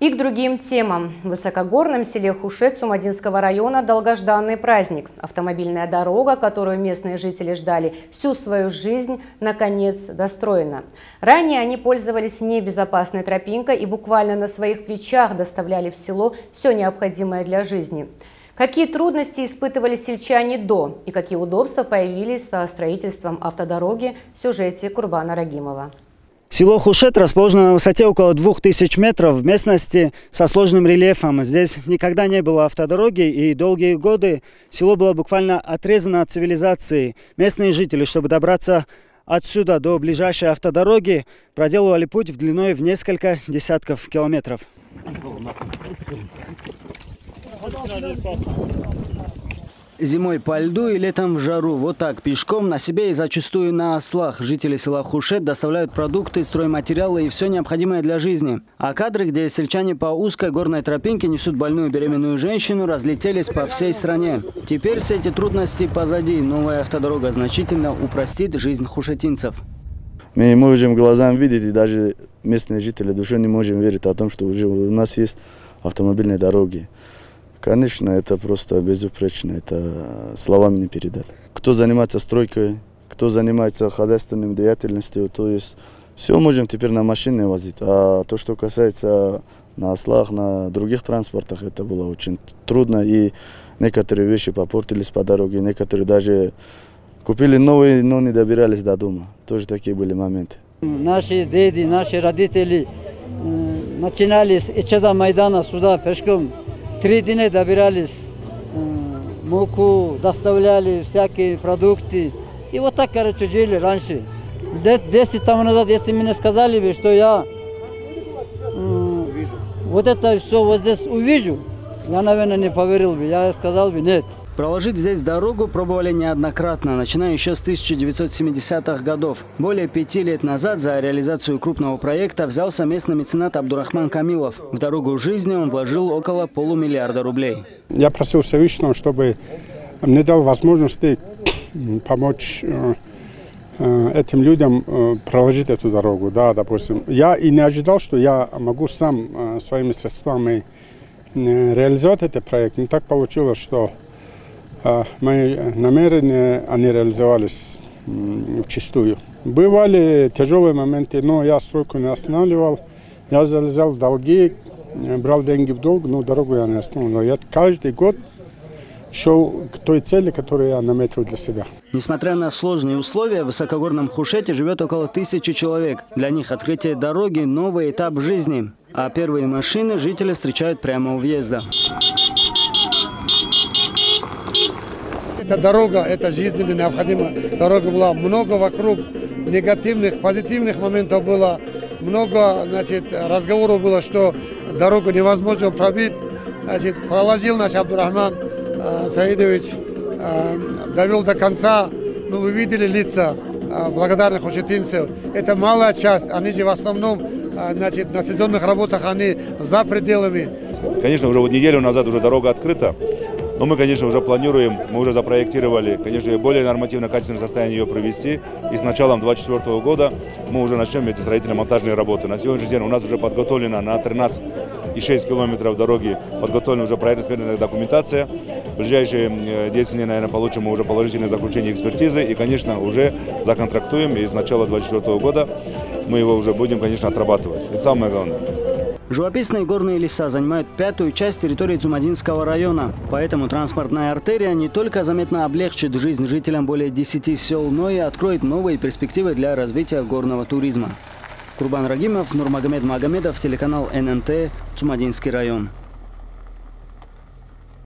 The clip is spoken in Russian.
И к другим темам. В высокогорном селе Хушет Сумадинского района долгожданный праздник. Автомобильная дорога, которую местные жители ждали всю свою жизнь, наконец достроена. Ранее они пользовались небезопасной тропинкой и буквально на своих плечах доставляли в село все необходимое для жизни. Какие трудности испытывали сельчане до и какие удобства появились со строительством автодороги в сюжете Курбана Рагимова. Село Хушет расположено на высоте около 2000 метров в местности со сложным рельефом. Здесь никогда не было автодороги и долгие годы село было буквально отрезано от цивилизации. Местные жители, чтобы добраться отсюда до ближайшей автодороги, проделывали путь в длиной в несколько десятков километров. Зимой по льду и летом в жару. Вот так, пешком, на себе и зачастую на ослах. Жители села Хушет доставляют продукты, стройматериалы и все необходимое для жизни. А кадры, где сельчане по узкой горной тропинке несут больную беременную женщину, разлетелись по всей стране. Теперь все эти трудности позади. Новая автодорога значительно упростит жизнь хушетинцев. Мы можем глазам видеть, и даже местные жители душой не можем верить о том, что уже у нас есть автомобильные дороги. Конечно, это просто безупречно, это словами не передать. Кто занимается стройкой, кто занимается хозяйственной деятельностью, то есть все можем теперь на машине возить. А то, что касается на ослах, на других транспортах, это было очень трудно. И некоторые вещи попортились по дороге, некоторые даже купили новые, но не добирались до дома. Тоже такие были моменты. Наши деды, наши родители начинали с Ичада Майдана сюда пешком Три дня добирались, муку доставляли, всякие продукты. И вот так, короче, жили раньше. Десять там назад, если мне сказали бы, что я вот это все вот здесь увижу, я, наверное, не поверил бы. Я сказал бы нет. Проложить здесь дорогу пробовали неоднократно, начиная еще с 1970-х годов. Более пяти лет назад за реализацию крупного проекта взялся местный меценат Абдурахман Камилов. В дорогу жизни он вложил около полумиллиарда рублей. Я просил Всевышнего, чтобы мне дал возможности помочь э, э, этим людям э, проложить эту дорогу. Да, допустим. Я и не ожидал, что я могу сам своими средствами реализовать этот проект. Но так получилось, что а, мои намерения, они реализовались вчастую. Бывали тяжелые моменты, но я стройку не останавливал. Я залезал в долги, брал деньги в долг, но дорогу я не останавливал. Я каждый год шел к той цели, которую я наметил для себя. Несмотря на сложные условия, в высокогорном Хушете живет около тысячи человек. Для них открытие дороги – новый этап жизни. А первые машины жители встречают прямо у въезда. Эта дорога, это жизненно необходима. Дорога была много вокруг негативных, позитивных моментов было. Много значит, разговоров было, что дорогу невозможно пробить. Значит, проложил наш Абдурахман э, Саидович, э, довел до конца. Ну, вы видели лица э, благодарных учительниц. Это малая часть. Они же в основном значит, на сезонных работах, они за пределами. Конечно, уже вот неделю назад уже дорога открыта. Но мы, конечно, уже планируем, мы уже запроектировали, конечно, более нормативно-качественное состояние ее провести. И с началом 2024 года мы уже начнем эти строительно-монтажные работы. На сегодняшний день у нас уже подготовлено на 13,6 километров дороги, подготовлена уже проектно-экспертная документация. В ближайшие 10 дней, наверное, получим уже положительное заключение экспертизы. И, конечно, уже законтрактуем. И с начала 2024 года мы его уже будем, конечно, отрабатывать. Это самое главное. Живописные горные леса занимают пятую часть территории Цумадинского района. Поэтому транспортная артерия не только заметно облегчит жизнь жителям более 10 сел, но и откроет новые перспективы для развития горного туризма. Курбан Рагимов, Нурмагомед Магомедов, телеканал ННТ, Цумадинский район.